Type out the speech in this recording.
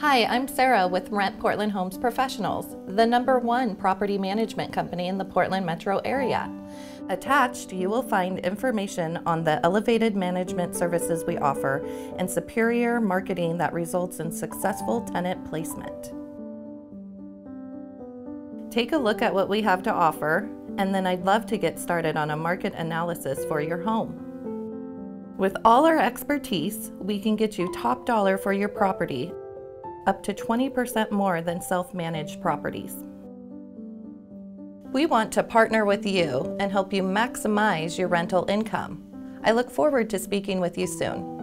Hi, I'm Sarah with Rent Portland Homes Professionals, the number one property management company in the Portland metro area. Attached, you will find information on the elevated management services we offer and superior marketing that results in successful tenant placement. Take a look at what we have to offer, and then I'd love to get started on a market analysis for your home. With all our expertise, we can get you top dollar for your property, up to 20% more than self managed properties. We want to partner with you and help you maximize your rental income. I look forward to speaking with you soon.